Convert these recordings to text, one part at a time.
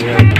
Yeah.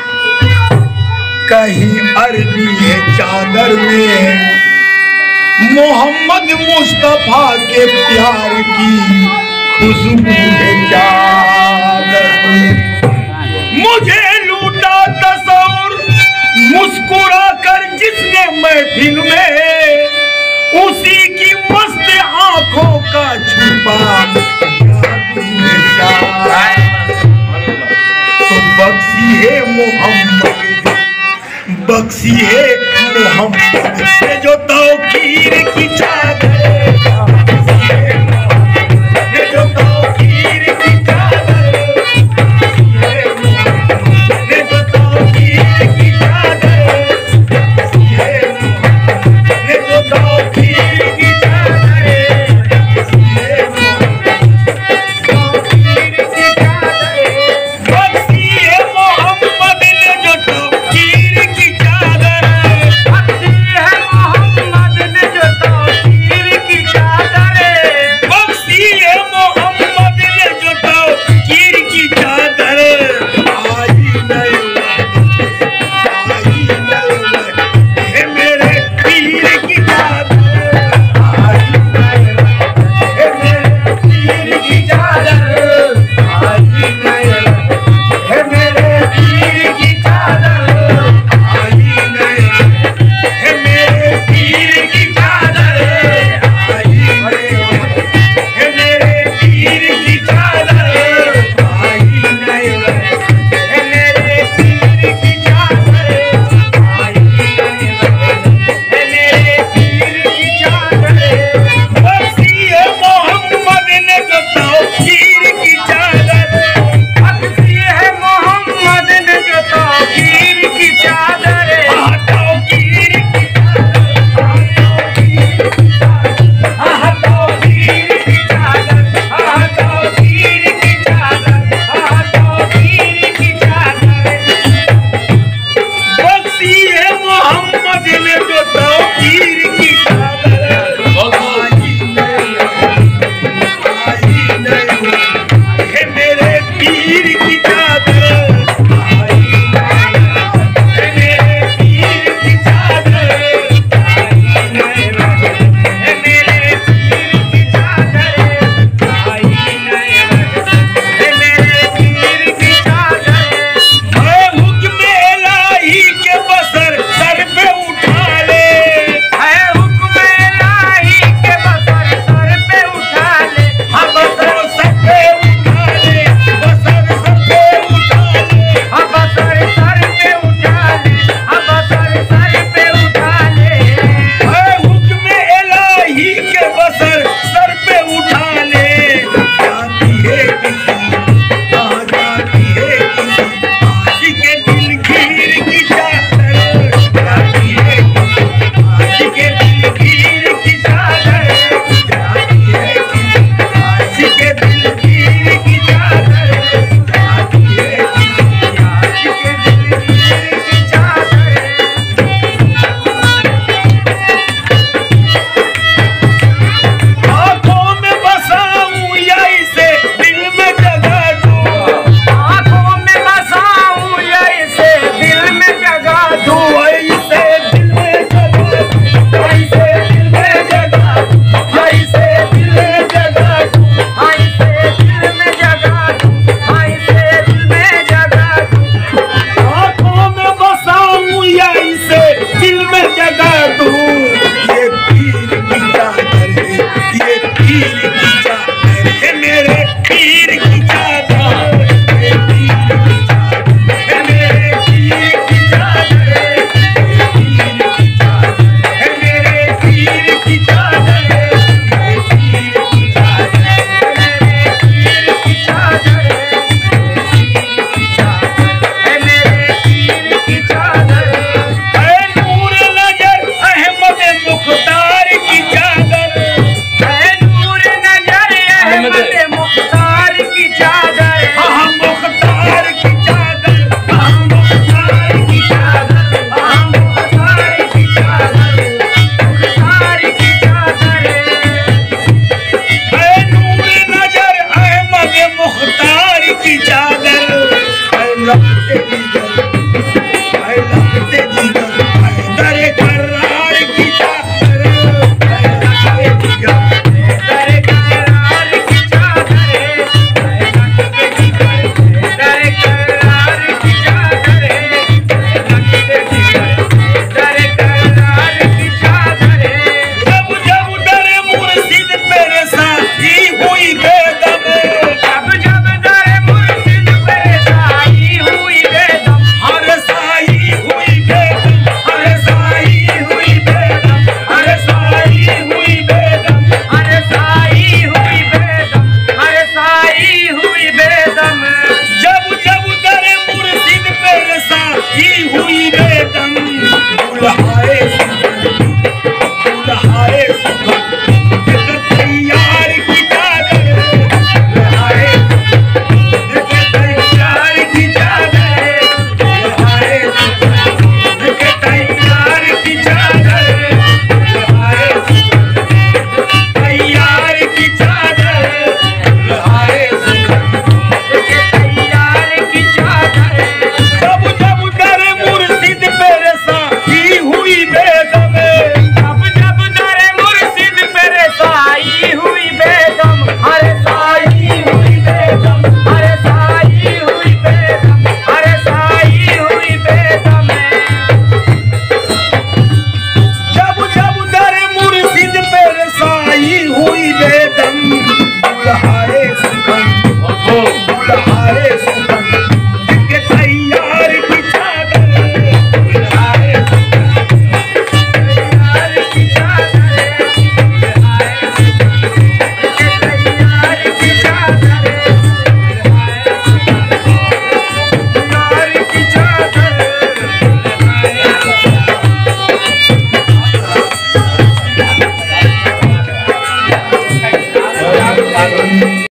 कहीं अरबी है, चादर में मोहम्मद मुस्तफ़ा के प्यार की खुशबू है चादर में। मुझे लूटा तस्वर मुस्कुरा कर जिसने महफिल में बख्शी है तो से जो तौकीर की चादर